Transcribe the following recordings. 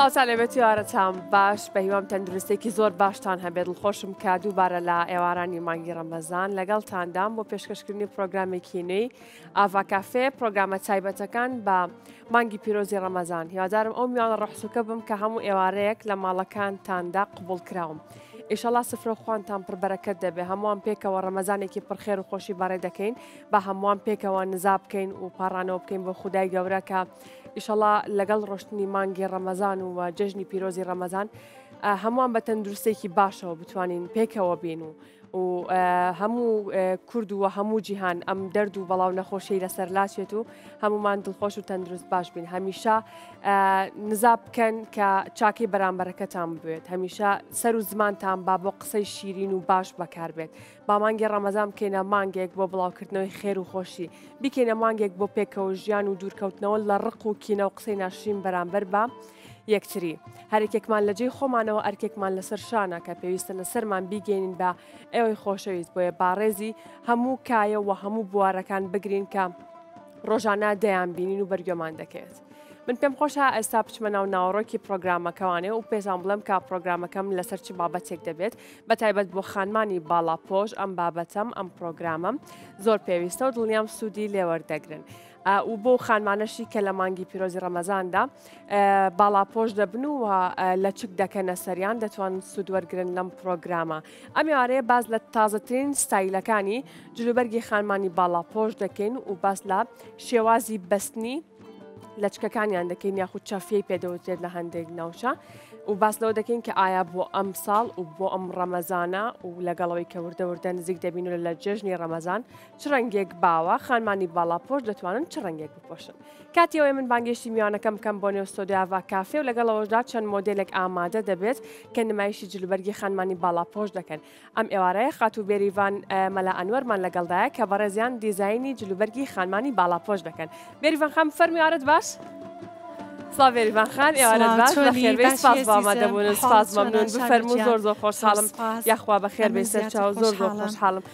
سلااوان لەبێتی ئارەتان باش بە هیوام تەندروستێکی زۆر باشتان هەبێت خۆشم کا دووبارە لە ئێوارانی مانگی ڕەمەزان لەگەڵتاندام بۆ پێشکەشکردنی پرۆگرامێکی نوێی ئاڤا کافێ پرۆگرامە تایبەتەکان بە مانگی پیرۆزی ڕەمەزان هیوادارم ئەو میوانە ڕەحسوکە بم کە هەموو ئێوارەیەک لە ماڵەکانتاندا قوبول کراوم ئیشەڵا سفرە خوانتان پڕبەرەکەت دەبێ هەمووان پێکەوە ڕەمەزانێکی پرخێر و خۆشی بەڕێ دەکەین بە هەمووان پێکەوە نزا بکەین و پاڕانەوە بکەین بۆ خودای گەورە کە ئیشەڵا لەگەڵ ڕۆشتنی مانگی ڕەمەزان و جەژنی پیرۆزی ڕەمەزان هەمووان بە تەندروستێکی باشەوە بتوانین پێکەوە بین و و هەموو کورد و هەموو جیهان ئەم دەرد و بەڵاو نەخۆشی لەسەر لاسێت و هەمومان دڵخۆش و تەندروست باش بین هەمیشە نزا بکەن کە چاکەی بەرامبەرەکەتان بێت هەمیشە سەر و زمانتان با بۆ قسەی شیرین و باش بەکار بێت با مانگی ڕەمەزان بکەینە مانگێک بۆ بڵاوکردنەوەی خێر و خۆشی بکەینە مانگێک بۆ پێکەوە ژیان و دوورکەوتنەوە لە ڕق و کینە و قسەی ناشرین بەرامبەر بە یەکتری. هەریکێکمان لە جێی خۆمانەوە ئەرکێکمان لەسەر شانە کە پێویستە لەسەرمان بیگەینین بە ئێوەی خۆشەویست بۆیە باڕێزی هەموو کایە و هەموو بوارەکان بگرین کە ڕۆژانە دەیان بینین و بەرگۆمان دەکەێت. من پێم خۆشە ئێستا بچمە ناو ناوەڕۆکی پرۆگرامەکەوانێ و پێشان بڵێم کا پرۆگرامەکەم لەسەر چ بابەتێک دەبێت بە تایبەت بۆ خانمانی باڵا پۆش ئەم بابەتەم ئەم پرۆگرامەم زۆر پێویستە و دڵنیام سوودی لێوەردەگرن و بۆ خانمانەشی کە لە مانگی پیرۆزی ڕەمەزاندا باڵاپۆش دەبن و لەچک دەکەنە سەریان دەتوان سوود وەرگن لەم پرۆگرامە ئەمیوارەیە باز لە تازەترین ستایلەکانی جلوبەرگی خانمانی باڵاپۆش دەکەین و باس لە شێوازی بەستنی لەچکەکانیان دەکەین یاخود چەفیەی پێدەوتێت لە هەندێک ناوچە و باس لەوە دەکەین کە ئایا بۆ ئەم ساڵ و بۆ ئەم ڕەمەزانە و لەگەڵەوەی کە وردەوردە نزیک دەبین و لە جێژنی ڕەمەزان چ ڕەنگێک باوە؟ خانمانی باڵاپۆش دەتوانن چ ڕەنگێک بپۆشن؟ کاتی ئەوەیە من بانگێشتی میوانەکەم بکەم بۆ نێو سۆدیاڤا کافێ و لەگەڵ ئەوەشدا چەند مۆدێلێک ئامادە دەبێت کە نمایشی جلوبەرگی خانمانی باڵاپۆش دەکەن. ئەم ئێوارەیە خاتوو بێریڤان مەلا ئەنوەرمان لەگەڵدایە کە بەڕێزیان دیزاینی جلوبەرگی خانمانی باڵاپۆش دەکەن. بێریڤان خان بفەرمی ئارەت باش. سڵاو بێریڤان خان ئێوارەت باش بە خێربێ سپاس بۆ ئامادەبوونت سپاس مەمنون بفەرموو زۆر زۆر خۆشحاڵم یاخوا بە خێربێ سەر چاو زۆر زۆر خۆشحاڵم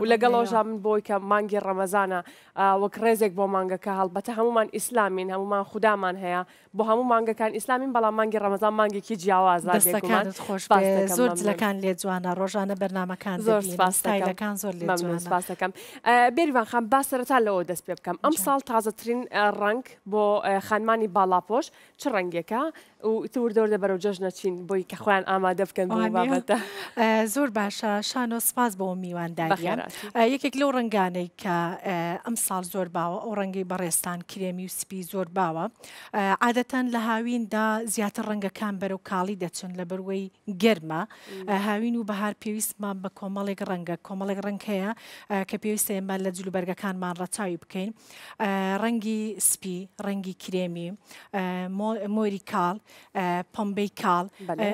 و لەگەڵ ئەوەشا من بۆی کە مانگی ڕەمەزانە وەک ڕێزێک بۆ مانگەکە هەڵبەتە هەمومان ئیسلامین هەمومان خودامان هەیە بۆ هەموو مانگەکان ئیسلامین بەڵام مانگی ڕەمەزان مانگێکی جیاوازە دەستەکان دەستەکانت خۆش باز بێ دەکەم، زۆر مەمنون. جلەکان لێ جوانە ڕۆژانە بەرنمەکان زۆر دەبینم سپاس دەکەم. ستایلەکان زۆر لێ مەمنون جوانە سپاس دەکەم ئە، بێریڤان خان با سەرەتا لەوە دەست پێ بکەم جا. ئەمساڵ تازەترین ئە، ڕەنگ بۆ ئە، خانمانی باڵاپۆش چ ڕەنگێکە و توردۆردە بەرەو جەژنە چین بۆی کە خۆیان ئامادە بکەن بۆ بابەتە زۆر باشە شانۆ سپاس بۆ میوانداریان یەکێک لەو ڕنگانەی کە ئەم ساڵ زۆر باوە ئەو ڕەنگی بەڕێستان کرێمی و سپی زۆر باوە عادەتەن لە هاویندا زیاتر ڕەنگەکان بەرەو کاڵی دەچن لە بەروەی گەرمە هاوین و بەهار پێویستمان بە کۆمەڵێک ڕەنگە کۆمەڵێک ڕنگ هەیە کە پێویستە ئێمە لە جلوبەرگەکانمان ڕەچاوی بکەین ڕەنگی سپی، ڕەنگی کرێمی، مۆری کاڵ، پەمبەی کاڵ،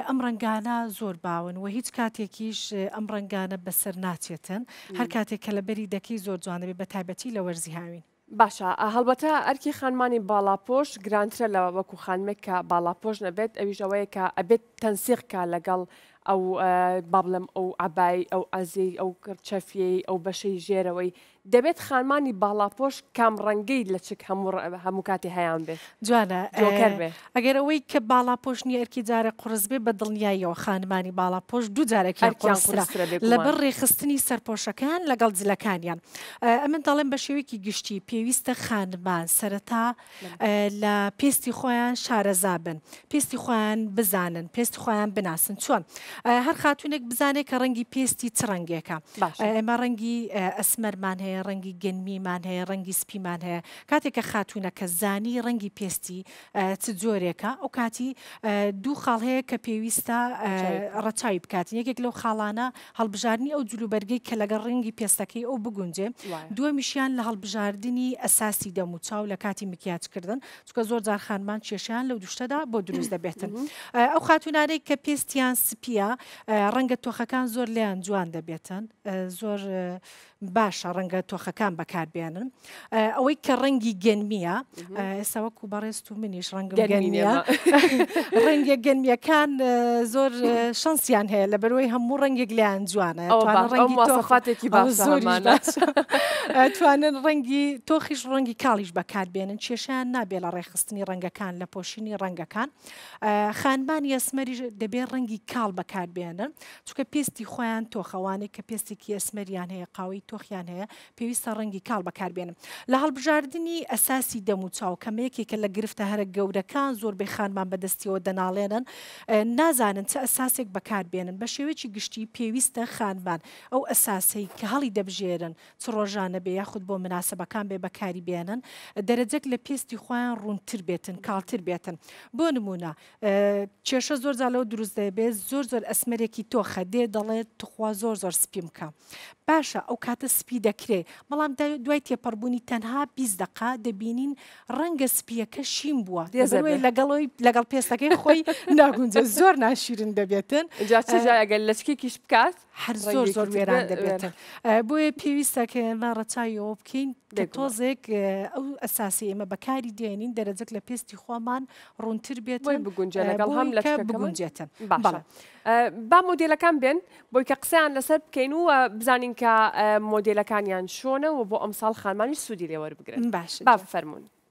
ئەم ڕەنگانە زۆر باون و هیچ کاتێکیش ئەم ڕەنگانە بەسەر ناچێتن هەر کاتێک کە لە بەری دەکەی زۆر جوانەبێت بە تایبەتی لە وەرزی هاوین. باشە هەڵبەتە ئەرکی خانمانی باڵاپۆش گرانترە لە وەکو خانمێک کە باڵاپۆش نەبێت ئەویش ئەوەیە کە ئەبێت تەنسیق کا لەگەڵ ئەو با بڵێم ئەو عەبای ئەو عەزیەی ئەو چەفیەی ئەو بەشەی ژێرەوەی دەبێت خانمانی باڵاپۆش کام ڕەنگەی لەچک هەموو کاتێ هەیان بێت جوانە جۆکەر بێ ئەگەر ئەوەی کە باڵاپۆش نیە ئەرکی جارێ قوڕس بێ بە دڵنیاییەوە خانمانی باڵاپۆش دوو جارێکیان ئەرکیان قوڕسترە قورسترە بێ لەبەر گومان ڕێکخستنی سەرپۆشەکەیان لەگەڵ جلەکانیان ئەمن دەڵێم بە شێوەیەکی گشتی پێویستە خانمان سەرەتا لە پێستی خۆیان شارەزا بن پێستی خۆیان بزانن پێستی خۆیان بناسن چۆن هەر خاتونێک بزانێت کە ڕەنگی پێستی چ ڕەنگێکە ئێمە ڕەنگی ئەسمەرمان هەیە ڕەنگی گەنمیمان هەیە ڕەنگی سپیمان هەیە کاتێکە خاتونەکە زانی ڕەنگی پێستی چ جۆرێکە ئەو کاتی دوو خاڵ هەیە کە پێویستە ڕەچوی بکات یەکێک لەو خاڵانە هەڵبژاردنی ئەو جلوبەرگەی کە لەگەڵ ڕەنگی پێستەکەی ئەو بگونجێ، دووەمیشیان لە هەڵبژاردنی ئەساسی دەم و چاو لە کاتی مکیاج کردن، چونکە زۆر جار خانمان کێشەیان لەو دوو شتەدا بۆ دروست دەبێتن. ئەو خاتوونانەی کە پێستیان سپییە، ڕەنگە تۆخەکان زۆر لێیان جوان دەبێتن، زۆر باشە ڕەنگە تۆخەکان بەکاربێنن ئەوەی کە ڕەنگی گەنمیە ئێستا وەکو بەڕێست و منیش ڕەنگم گەنمیە ڕەنگە گەنمیەکان زۆر شەنسیان هەیە لە بەروی هەموو ڕەنگێک لیان جوانە ڕەنگیفاتێکی توانن ڕەنگی تۆخیش ڕەنگی کاڵیش بەکاربێنن کێشیان نابێ لە ڕێخستنی ڕەنگەکان لە پۆشینی ڕەنگەکان خانبان یەسمەری دەبێ ڕەنگی کاڵ بەکاربێنن چونکە پێستی خۆیان تۆخە، وانەی کە پێستێکی ئەسمەریان هەیە قاوەی تۆخیان هەیە پێویستە ڕەنگی کاڵ بەکاربێنن لە هەڵبژاردنی ئەساسی دەم و چاو کەمە یەکێکە لە گرفتە هەرە گەورەکان زۆربەی خانمان بەدەستیەوە دەناڵێنن نازانن چ ئەساسێک بەکاربێنن بە شێوەیەکی گشتی پێویستە خانمان ئەو ئەساسەی کە هەڵی دەبژێرن چ ڕۆژانە بێ یاخود بۆ مناسبەکان بێ بەکاری بێنن دەرەجەک لە پێستی خۆیان ڕوونتر بێتن کاڵتر بێتن بۆ نمونە کێشە زۆر جار لەوە دروست دەبێت زۆر زۆر ئەسمەرێکی تۆخە دێ دەڵێت تخوا زۆر زۆر سپیم بکە باشە ئەو کاتە سپی دەکرێ بەڵام دوای تێپەڕبوونی تەنها بیست دقا دەبینین ڕەنگە سپیەکە شین بووە دێزەوەی لەگەڵەوەی لەگەڵ پێستەکەی خۆی ناگونجێ زۆر ناشیرن دەبێتن جاچجاگەل لەچکێکیش بکات هەر زۆر زۆر وێران دەبێتن بۆیە پێویستە کە ئێمە ڕەچاویەوە بکەین کە تۆزێک ئەو ئەساسی ئێمە بەکاری دێنین دەرەجەک لە پێستی خۆمان ڕوونتر بێت بگونجێ لەگەڵ هەم لە بگونجێتن بەڵێ با مۆدیلەکان بێن بۆی کە قسەیان لەسەر بکەین و بزانین کە مۆدیلەکانیان شۆنە و بۆ ئەمساڵ خانمانی سوودی لێوەربگرن باش با فەرمونون.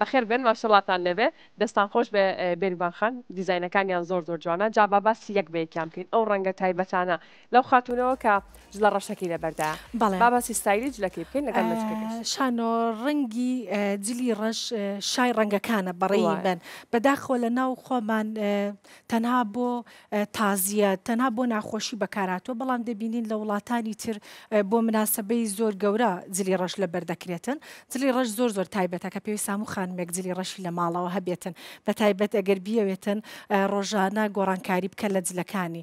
بەخێر بێن ماشەڵاتان لێبێ. دەستان خۆش بێ بێریڤان خان دیزاینەکانیان زۆر زۆر جوانە جا با باسی یەک بە یەکیان بکەین ئەو ڕەنگە تایبەتانە لەو خاتوونەوە کە جلە ڕەشەکەی لەبەردایە بەڵێ با باسی ستایلی جلەکەی بکەین لەگەڵ لەچکەکەش شانۆ ڕەنگی جلی ڕەش شای ڕەنگەکانە بەڕێی وایە. من بەداخەوە لە ناو خۆمان تەنها بۆ تازیە تەنها بۆ ناخۆشی بەکاراتوە بەڵام دەبینین لە وڵاتانی تر بۆ مناسبەی زۆر گەورە جلی ڕەش لەبەر دەکرێتن جلی ڕەش زۆر زۆر تایبەتە کە پێویست هەموو خانمێک جلی ڕەشی لە ماڵەوە هەبێتن بە تایبەت ئەگەر بیەوێتن ڕۆژانە گۆڕانکاری بکە لە جلەکانی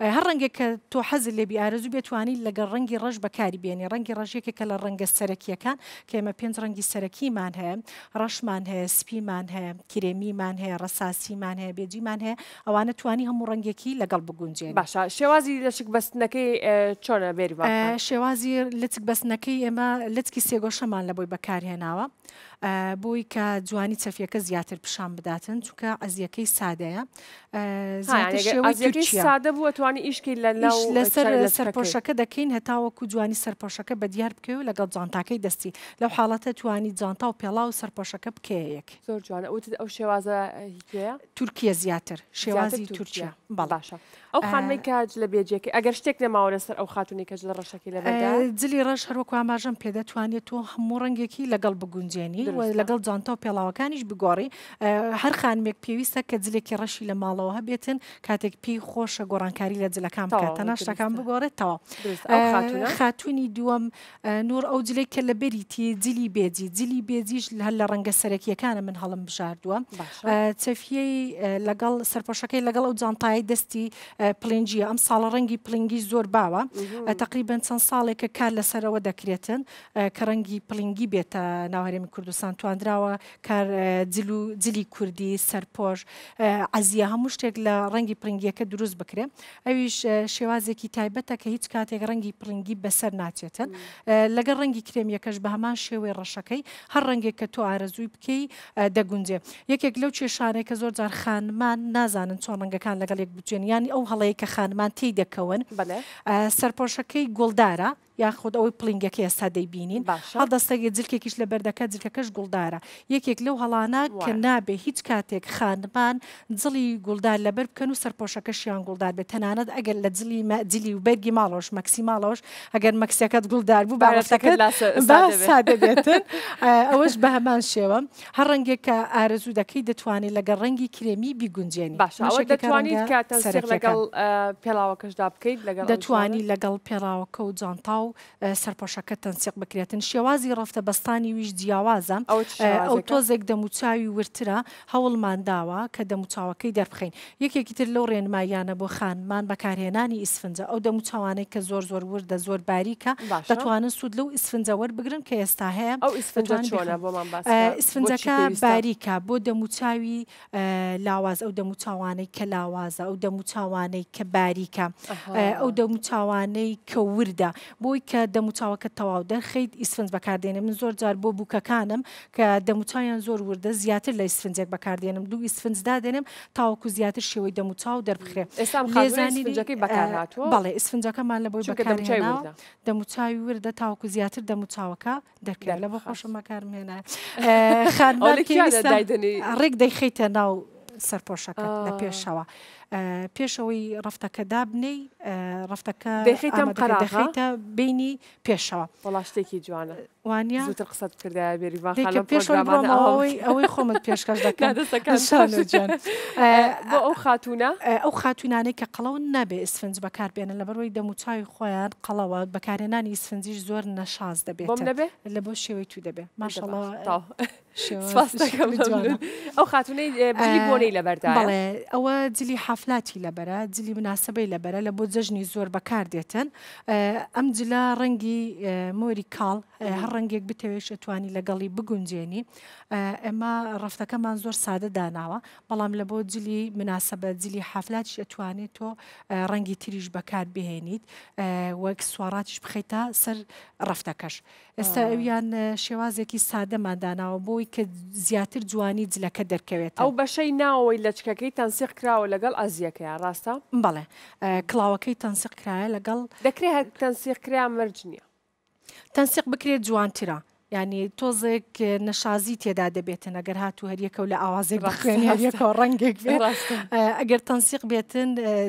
هەر ڕەنگێک کە تۆ حەزت لێ بی ئارەزوو بێ توانی لەگەڵ ڕەنگی ڕەش بەکاری بێنی ڕەنگی ڕەش یەکێکە لە ڕەنگە سەرەکییەکان کە ئێمە پێنج ڕەنگی سەرەکیمان هەیە ڕەشمان هەیە سپیمان هەیە کرێمیمان هەیە ڕەساسیمان هەیە بێجیمان هەیە ئەوانە توانی هەموو ڕەنگێکی لەگەڵ بگونجێنی باشە شێوازی لەچک بەستنەکەی چۆنە بێری بابکە؟ شێوازی لەچک بەستنەکەی ئێمە لەچکی سێگۆشەمان لە بۆی بەکارهێناوە بۆی کە جوانی چەفیەکە زیاتر پیشان بداتن چونکە ئەزیەکەی سادەیە سادە بووە توانی ئیشکی لە لەسەر لەسەر پۆشەکە دەکەین هەتاوەکو جوانی سەرپۆشەکە بە دیار بکەی و لەگەڵ جانتاکەی دەستی لەو حاڵەتە توانی جانتا و پێڵا و سەرپۆشەکە بکەیەک زۆر جوانە وتت ئەو شێوازە تورکیە زیاتر شێوازی تورکیا بەڵاشە ئەو خانمەی کە جلە بێجێکەی ئەگەر شتێک نەماوە لەسەر ئەو خاتونی کە جلە ڕەشەکەی لەبەردا جلی ڕەش هەروەکو ئاماژەم پێ دەتوانێت تۆ هەموو ڕەنگێکی لەگەڵ بگونجێنی و دروستە. لەگەڵ جانتا و پێڵاوەکانیش بگۆڕی ئە، هەر خانمێک پێویستە کە جلێکی ڕەشی لە ماڵەوە هەبێتن کاتێک پێی خۆشە گۆڕانکاری لە جلەکان بکات تەواو، تەناشتەکان دروستە. بگۆڕێت تەواو دروستە ئەو خاتونە خاتونی دووەم نوور ئەو جلەی کە لە بەریتی جلی بێجی جلی بێجیش هەر لە ڕەنگە سەرەکیەکانە من هەڵم بژاردووە چەفیەی لەگەڵ سەرپۆشەکەی لەگەڵ ئەو جانتایی دەستی پلنجیە ئەم ساڵە ڕەنگی پلنگی زۆر باوە تقریبان چەند ساڵێک کە کار لەسەرەوە دەکرێتن کە ڕەنگی پلنگی بێتە ناوهرێمی کوردستان تواندراوە کار جل و جلی کوردی سەرپۆش عزیە هەموو شتێک لە ڕەنگی پلنگیەکە دروست بکرێ ئەویش شێوازێکی تایبەتە کە هیچ کاتێک ڕەنگی پڕینگی بەسەر ناچێتن لەگەڵ ڕەنگی کرێمیەکەش بە هەمان شێوەی ڕەشەکەی هەر ڕەنگێک کە تۆ ئارەزووی بکەی دەگونجێ یەکێک لەو کێشانەی کە زۆر جار خانمان نازانن چۆن ڕەنگەکان لەگەڵ یەک بچێن ینی ئەو هەڵەیە کە خانمان تێی دەکەون سەرپۆشەکەی گوڵدارە یاخود ئەوەی پڵینگە کە ئێستا دەیبینین باشە. هەڵدەستەگێت جلکێکیش لەبەر دەکات جلکەکەش گوڵدارە یەکێک لەو هەڵانە کە وایە. نابێ هیچ کاتێک خانمان جڵی گوڵدار لەبەر بکەن و سەرپۆشەکەشیان گوڵدار بێت تەنانەت ئەگەر لە جلی مە جلی و بەرگی ماڵەوەش مەکسی ماڵەوەش ئەگەر مەکسیەکەت گوڵدار بوو بارەتەکەت بارەتەکەت لا سا سادە بێت سادە بێتن ئەوەش بە هەمان شێوە. هەر ڕەنگێک کە ئارەزوو دەکەیت دەتوانیت لەگەڵ ڕەنگی کرێمی بیگونجێنی. باشە ئەوە دەتوانیت کە تەنسیق لەگەڵ پێڵاوەکەشدا بکەیت لەگەڵ. دەتوانی لەگەڵ پێڵاوەکە و جانتا و سەرپۆشەکە تەنسیق بکرێتن شێوازی ڕەفتەبەستانی ویش جیاوازە ئەو تۆزێک دەموچاوی وردترە هەوڵمانداوە کە دەموچاوەکەی دەربخەین یەکێکی تر لەو ڕێنماییانە بۆ خانمان بەکارهێنانی ئیسفنجە، ئەو دەموچاوانەی کە زۆر زۆر وردە، زۆر باریکە، باشە. دەتوانن سوود لەو ئیسفنجە وەربگرن کە ئێستا هەیە، ئەو ئیسفنجە دەتوانن چۆنە بیخەن. بۆمان باس بکە بۆچی ئیسفنجەکە پێویستە؟ باریکە بۆ دەموچاوی ئە لاواز، ئەو دەموچاوانەی کە لاوازە، ئەو دەموچاوانەی کە باریکە، ئەها. ئە ئەو دەموچاوانەی کە وردە، بۆی کە دەموچاوەکەت تەواو دەرخەیت ئیسفنج بەکاردێنێ، من زۆر جار بۆ بووکەکانم کە دەموچاویان زۆر وردە زیاتر لە ئیسفنجێک بەکاردێنم، دوو ئیسفنج دادێنێم، تاوەکو زیاتر شێوەی دەم و چاو دەربخرێ لێزانینجەکەی بەکارهاتوە بەڵێ ئسفنجەکەمان لە بۆی بەکارهێنا دەم و چاوی وردە تاوەکو زیاتر دەم و چاوەکە دەکرێت لە بۆ خۆشەمە کارمێنە ڕێک دەیخیتە ناو سەرپۆشەکە لە پێشەوە پێشەوەی ڕفتەکە دابنەی ڕفتەکە دەخیتە بینی پێشەوە وڵا شتێکی جوانە وانە زووتر قسەت کردایە بێری پێشەوەی ئەوەی خۆمت پێشکەش دەکەن بۆ ئەو خاتونە ئەو خاتونانەی کە قەڵەون نابێ ئسفنج بەکار بێنن لەبەرەوەی دەموچوی خۆیان قەڵەوە بەکارێنانی ئیسفنجیش زۆر نەشاز دەبێت لە بۆ شێوەی تو دەبێت ماشەڵ ئەو خاتونەی بۆنەی لەبەردا بڵێ ئەوە جلی حافلاتی لەبەرە جلی مناسبەی لەبەرە لە بۆ جەژنی زۆر بەکار دێتن ئەم جلە ڕەنگی مۆری کاڵ هەر ڕەنگێک بتەوێش توانی لەگەڵی بگونجێنی ئێمە ڕفتەکەمان زۆر سادە داناوە بەڵام لە بۆ جلی مناسبە جلی حافلاتش ئەتوانێت تۆ ڕەنگی تریش بەکار بهێنیت وەک سواراتش بخیتە سەر ڕفتەکەش ئێستا ئەویان شێوازێکی سادەمان داناوە بۆی کە زیاتر جوانی جلەکە دەرکەوێتەوە. ئەو بەشەی ناوەوەی لەچکەکەی تەنسیق کراوە لەگەڵ ئازیەکەیا ڕاستە؟ بەڵێ کڵاوەکەی تەنسیق کرایە لەگەڵ. دەکرێ هەر تەنسیق کرا مەرج نیە. تەنسیق بکرێت جوانترە یانی تۆزێک نەشازی تێدا دەبێتن ئەگەر هات و هەریەکەو لە ئاوازێک بخوێن هەریەکەوە ڕەنگێک ئەگەر تەنسیق بێتن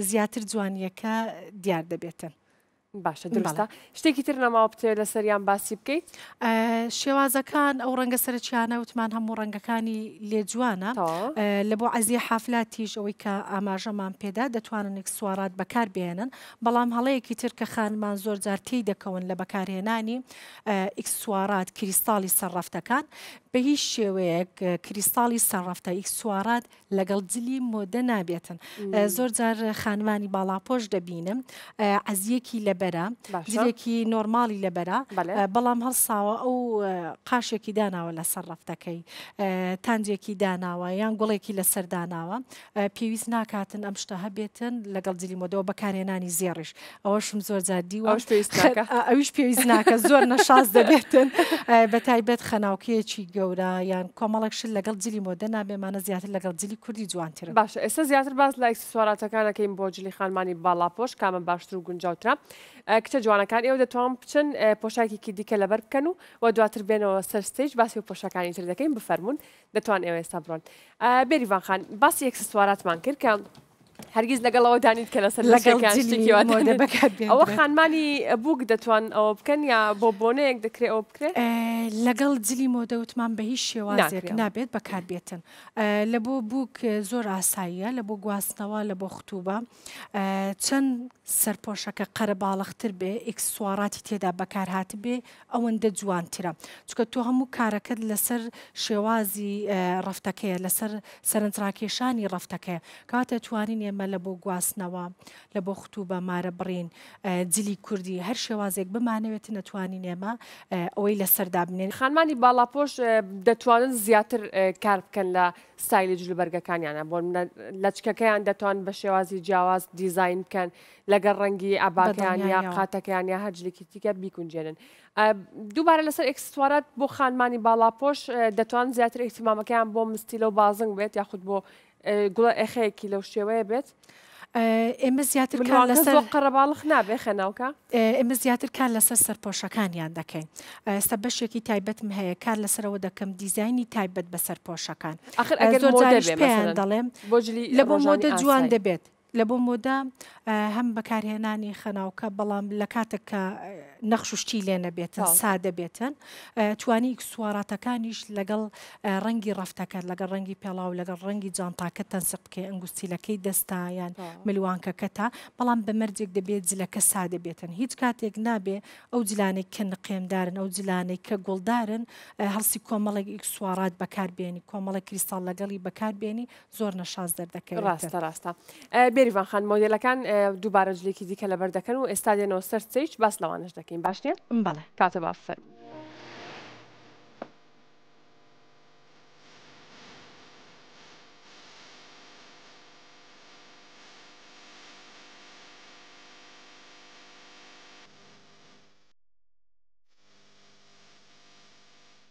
زیاتر جوانیەکە دیار دەبێتن. باشە دروستە شتێکی تر نەماوە بتوێت لەسەریان باسی بکەیت شێوازەکان ئەو ڕەنگە سەرچیانە وتمان هەموو ڕەنگەکانی لێ جوانە لە بۆ عزیە حافلاتیش ئەوەی کە ئاماژەمان پێدا دەتوانن سوارات بەکار بێنن بەڵام هەڵەیەکی تر کە خانمان زۆر جارتی دەکەون لە بەکارهێنانی ئیکسوارات کریستاڵی سەرڕفتەکان بە هیچ شێوەیەک کریستاڵی سەرڕفتە ئیکسوارات لەگەڵ جلی مۆدە نابێتن زۆر جار خانمانی باڵاپۆش دەبینم عزیەکی لەبەرە جلێکی نۆرماڵی لەبەرە بەڵام هەڵساوە ئەو قاشێکی داناوە لە سەرڕفتەکەی تانجێکی داناوە یان گوڵێکی لە سەرداناوە پێویست ناکاتن ئەم شتە هەبێتن لەگەڵ جلی مۆدەوە بەکارێنانی زێڕش ئەوەشم زۆر جار دیوە ئەوش پێویست ناکە. خە- ئەویش پێویست ناکە زۆر نەشاز دەبێتن ئە، بە تایبەت خەناوکەیەکی گەورە یان کۆمەڵێک شت لەگەڵ جلی مۆدە نابێمانە زیاتر لەگەڵ جلی کوردی جوانترن باشە ئێستا زیاتر باس لە ئەکسسواراتەکان دەکەین بۆ جلی خانمانی باڵاپۆش کامە باشتر و گونجاوترە ئە، کچە جوانەکان ئێوە دەتوان بچن ئە، پۆشاکێکی دیکە لەبەر بکەن و و دواتر بێنەوە سەر ستەیج باسی و پۆشاکانی تر دەکەین بفەرمونون دەتوان ئێوە ئێستا بڕۆن ئە، بێریڤان خان باسی ئەکسسواراتمان کرد کە هەرگیز لەگەڵ ئەوە دانیت کە لەسەر لەگەڵ ئەوە خانمانی بووک دەتوان ئەوە بکەن یا بۆ بۆنەیەک دەکرێت ئەوە بکرێت لەگەڵ جلی مۆدەوتمان بە هیچ شێوازێک نابێت بەکاربێتن لە بۆ بووک زۆر ئاساییە لە بۆ گواستنەوە لە بۆ ختوبە چەند سەرپۆشەکە قەرەباڵختر بێ ئیکسسواراتی تێدا بەکار هاتبێ ئەوەندە جوانترە چونکە تۆ هەموو کارەکەت لەسەر شێوازی ڕەفتەکەیە لەسەر سەرنجڕاکێشانی ڕەفتەکەیە کەواتە توانین ئێمە لە بۆ گواستنەوە لە بۆ ختوبە مارە بڕین جلی کوردی هەر شێوازێک بمانەوێت نەتوانین ئێمە ئەوەی لەسەر دابنێن. خانمانی باڵاپۆش دەتوانن زیاتر کار بکەن لە ستایلی جلوبەرگەکانیانە بۆ منە لەچکەکەیان دەتوان بە شێوازی جیاواز دیزین بکەن لەگەر ڕەنگی ئاباکەیان یا قاتەکەیان یا هەرجلێکی تیکە بیکونجێنن دووبارە لەسەر ئەکسسوارات بۆ خانمانی باڵاپۆش دەتوان زیاتر ئیحتیمامەکەیان بۆ مستی لەو بازنگ بێت یاخود بۆ گوڵە ئەخەیەکی لەو شێوەیە بێت ئێمە زیاتر قەرەباڵخ نابێ خەناوکە ئێمە زیاتر کار لەسەر سەرپۆشەکانیان دەکەین ئێستا بەشێکی تایبەتم هەیە کار لەسەرەوە دەکەم دیزایانی تایبەت بە سەرپۆشەکان دەڵێم لە بۆ مۆدە جوان دەبێت لە بۆ مۆدە هەم بەکارهێنانی خەناوکە بەڵام لە کاتێک کە نەخش و شتی لێ نەبێتن باو. سادە بێتن ئە، توانی ئیکسسواراتەکانیش لەگەڵ ئە، ڕەنگی ڕەفتەکە لەگەڵ ڕەنگی پێڵاو لەگەڵ ڕەنگی جانتاکە تەنسیق بکەی ئەنگوستیلەکەی دەستا یان باو. ملوانکەکەتا بەڵام بە مەرجێک دەبێت جلەکە سادە بێتن هیچ کاتێک نابێ ئەو جلانەی کە نقێمدارن ئەو جلانەی کە گوڵدارن ئە، هەڵسی کۆمەڵێک ئیکسسوارات بەکاربێنی کۆمەڵێک کریستاڵ لەگەڵی بەکاربێنی زۆر نەشاز دەردەکەوێت ڕاستە ڕاستە بێریڤان خان مۆدلەکان دووبارە جلێکی دیکە لەبەر دەکەن و ئێستا دێنەوە سەر سیچ باس لەوانش دەکەین باش نیە بەڵێ کاتە با فەرم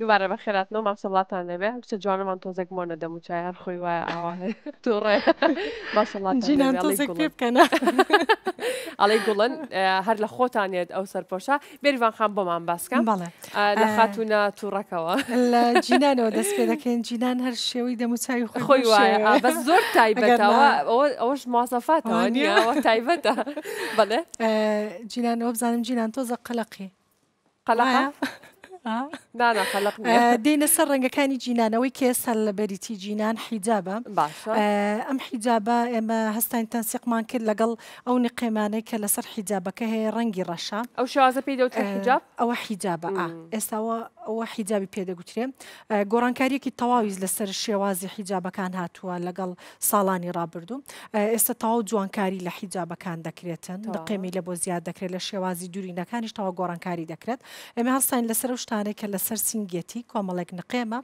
دوبارە بەخێر هاتنەوە مامسە وڵاتان نەبێ ئەم کچە جوانەمان تۆزێک مۆنە دەموچای هەر خۆی وایە ئاوا توڕێ ماشە وڵاتان جینان نەبێ تۆزێک پێ بکەنە ئەڵێی گوڵن هەر لە خۆتانێت ئەو سەرپۆشە بێریڤان خان بۆمان باسکەم بەڵێ لە خاتونە توڕەکەوە لە جینانەوە دەست پێ دەکەین جینان هەر شێوەی دەموچاوی خۆی خۆی وایە بە زۆر تایبەتەوە ئەوەش موازەفاتەوە نیە تایبەتە بەڵێ جینانەوە بزانم جینان تۆزە قەلەقی دێنە سەر ڕەنگەکانی جینانەوەی کێ سەر لە بەریتی جینان حیجابە ئەم حیجابە ئێمە هەستان تەنسیقمان کرد لەگەڵ ئەو نقێمانەی کە لەسەر حیجابەکە هەیە ڕەنگی ڕەشە ئەو شازە پێی دەوت حیجاب ئەوە حیجابە ئێستاوە ئەوە حیجابی پێدەگوترێ گۆڕانکاریەکی تەواویز لەسەر شێوازی حیجابەکان هاتووە لەگەڵ ساڵانی ڕابردوو. ئێستا تەواو جوانکاری لە حیجابەکان دەکرێتن، دقێمی لێ بۆ زیاد دەکرێت، لە شێوازی دوورینەکانیش تەواو گۆڕانکاری دەکرێت. ئێمە هەستاین لەسەر ئەو شتانەی کە لەسەر سینگێتی، کۆمەڵێک نقێمە،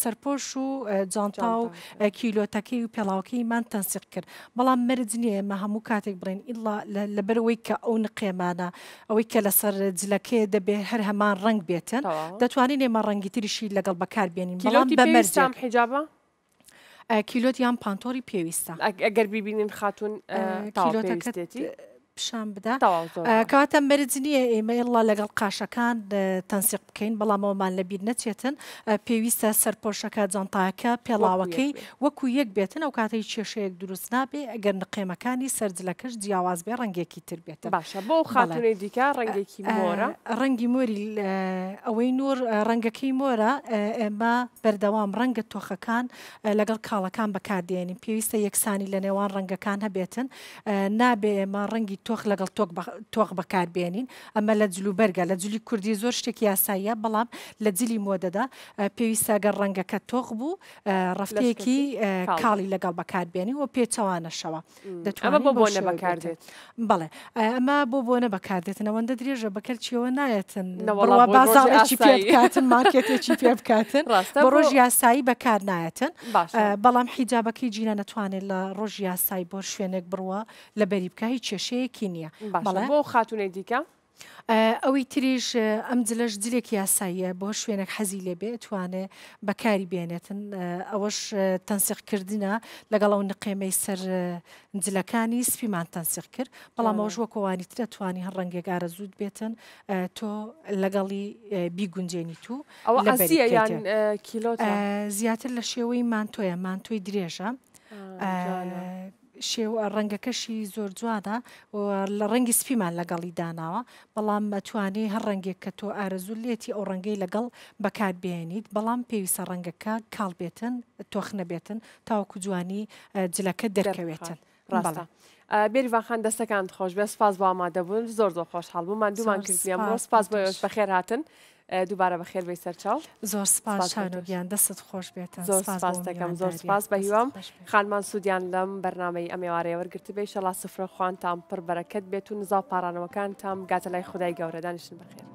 سەرپۆش و جانتا و کیلۆتەکەی و پێڵاوەکەی مان تەنسیق کرد. بەڵام مەرج نییە ئێمە هەموو کاتێک بڵێین ئیللا لەبەر ئەوەی کە ئەو نقێمانە، ئەوەی کە لەسەر جلەکەیە دەبێ هەر هەمان ڕەنگ بێتن. دەتوانین ئێمە ڕەنگی تریشی لەگەڵ بەکار بێنین، بەڵام بە مەرجێک. کیلۆتی پێویستە ئەم حیجابە؟ کیلۆت یان پانتۆری پێویستە ئەگەر بیبینین خاتون کیلۆتەکەێتی پیشان بدا کاتە مەرج نییە ئێمە ئڵا لەگەڵ قاشەکان تەنسیق بکەین بەڵامەوەمان لە بیر نەچێتن پێویستە سەرپۆشەکە جانتاکە پێڵاوەکەی وەکو یەک بێتن ئەو کاتەی کێشەیەک دروست نابێ ئەگەر نقێمەکانی سەرجلەکەش جیاواز بێ ڕەنگێکی تر بێت باشە بۆ خاتونەی دیکە ڕەنگێکی مۆرە ڕەنگی مۆری ئەوەی نور ڕەنگەکەی مۆرە ئێمە بەردەوام ڕەنگە تۆخەکان لەگەڵ کاڵەکان بەکاردێنین پێویستە یەکسانی لە نێوان ڕەنگەکان هەبێتن نابێ ئێمە ڕەنگی تۆخ لەگەڵ تۆک تۆخ بەکاربێنین ئەمە لە جلوبەرگە لە جلی کوردی زۆر شتێک یاساییە بەڵام لە جلی مۆدەدا پێویستە گەر ڕەنگەکە تۆخ بوو ڕفتەیەکی کاڵی لەگەڵ بەکاربێنی و پێچەوانەشەوە ئەمە بۆ بۆنە بەکاردێت بەڵێ ئەمە بۆ بۆنە بەکاردێتن ئەوەندە درێژە بەکەلچیەوە نایەتن نەوەڵا بازاڕێکی پێ بکاتن مارکێتێکی پێ بکاتن ڕاستە ڕۆژ یاسایی بەکار نایەتن بەڵام حیجابەکەی جینە نەتوانێت لە ڕۆژ یاسایی بۆ شوێنێک بڕوە لە بەری بکە هیچ کێشەیەکی نییە بەڵێ بۆ خاتونەی دیکە ئەوی تریش ئەم جلەش جلێک یاساییە بۆ شوێنێک حەزی لێبێ توانێ بەکاری بێنێتن ئەوەش تەنسیقکردە لەگەڵ ئەو نقێمەی سەر جلەکانی سپیمان تەنسیق کرد بەڵام ئەوش وەکۆوانی ترە توانی هەر ڕەنگێک ئارە زود بێتن تۆ لەگەڵی بیگونجێنی تو ئەوە کیلۆ زیاتر لە شێوەی مانتۆیە مانتۆی درێژە شێوە ڕەنگەکەشی زۆر جوانە و ڕەنگی سپیمان لەگەڵی داناوە بەڵام ئەتوانی هەر ڕەنگێک کە تۆ ئارەزوو لێتی ئەو ڕەنگەی لەگەڵ بەکار بێنیت بەڵام پێویستە ڕەنگەکە کاڵ بێتن تۆخ نەبێتن تاوەکو جوانی جلەکە دەرکەوێتن. ڕاستە بێریڤان خان دەستەکانت خۆشبێت سپاس بۆ ئامادەبوونت زۆر زۆر خۆشحاڵ بووم ماندوومان کردی ئەمڕۆ سپاس بۆ ئێوەش بەخێرهاتن دووبارە بەخێر بێی سەرچاو. زۆر سپاس سپاس بۆ شانۆ تۆش. گیان دەستت خۆش بێت زۆر سپاس بۆ سپاستەکەم زۆر میوانداریت سپاس بە هیوام دەستت خۆش بێت. خانمان سوودیان لەم بەرنامەی ئەم ئێوارەیە وەرگرتبێ ئیشەڵا سفرە خوانتان پڕ بەرەکەت بێت و نزا و پاڕانەوەکانتان بگاتە لای خودای گەورە دانیشن بەخێر.